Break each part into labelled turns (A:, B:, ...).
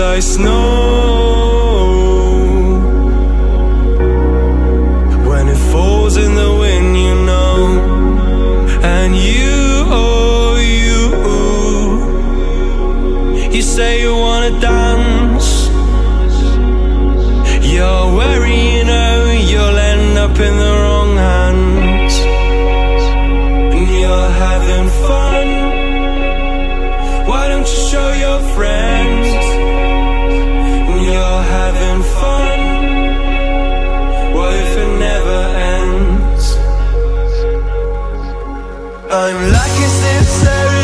A: thy snow. When it falls in the wind, you know, and you, oh, you, you say you wanna dance. You're worrying, oh, you'll end up in the wrong. I'm lacking sincerity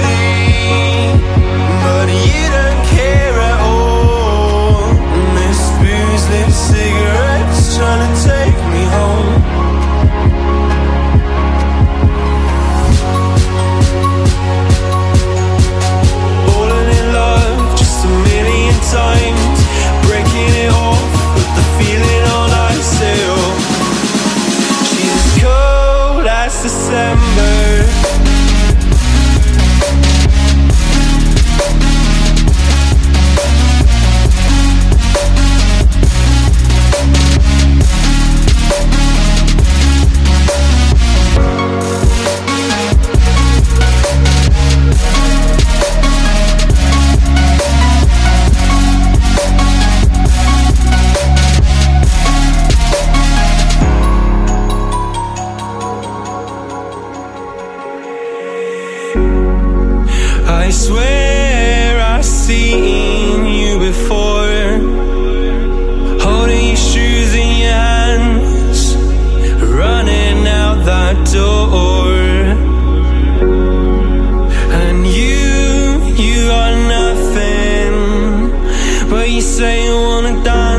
A: got nothing. But you say you wanna die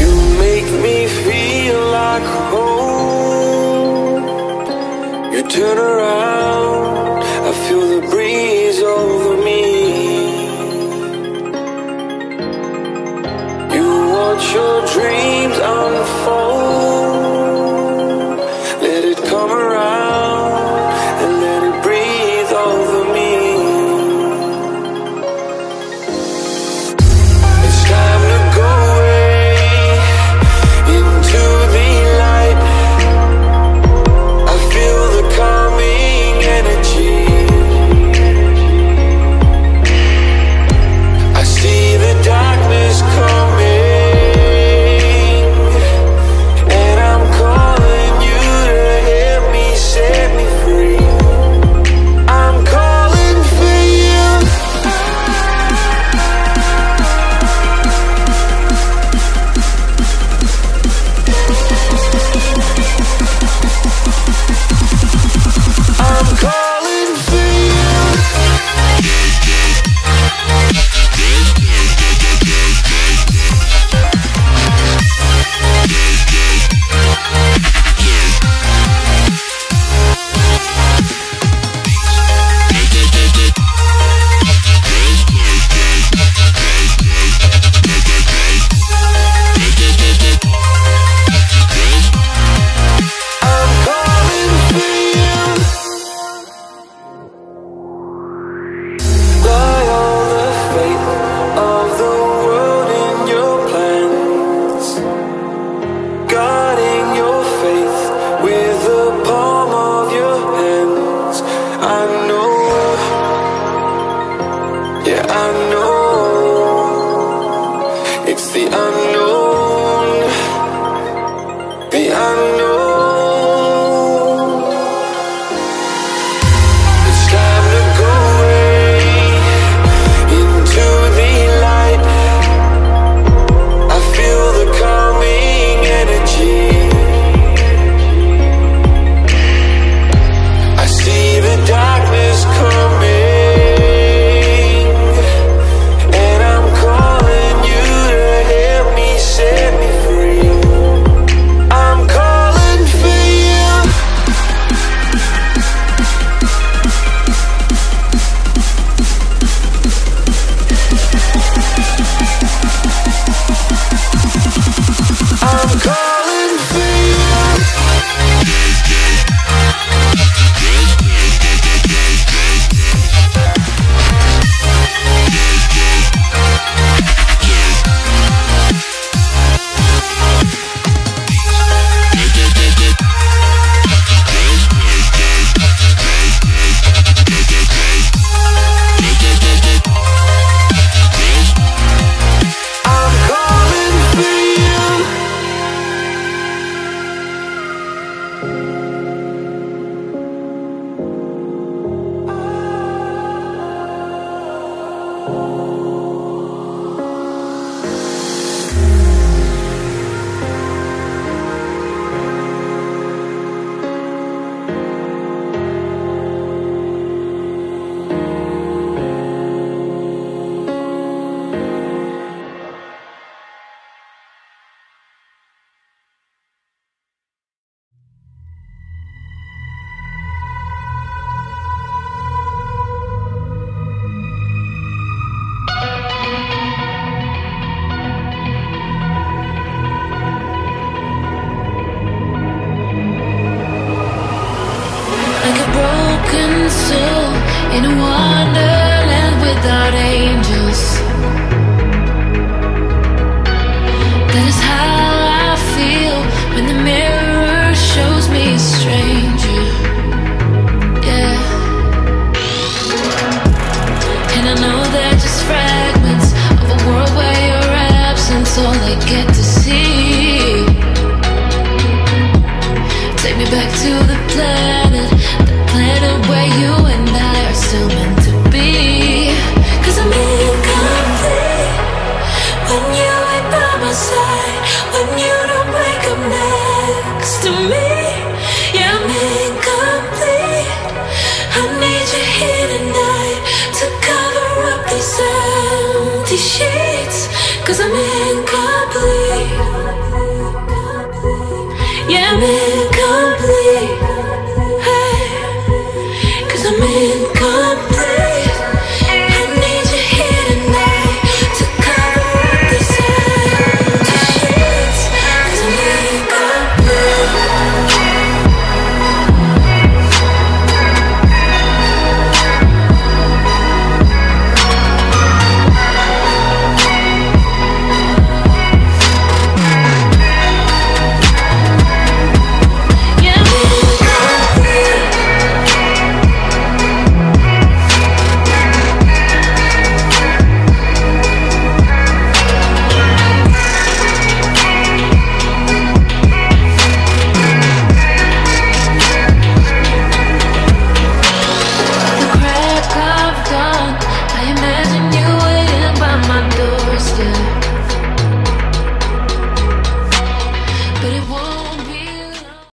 A: You make me feel like home. You turn around,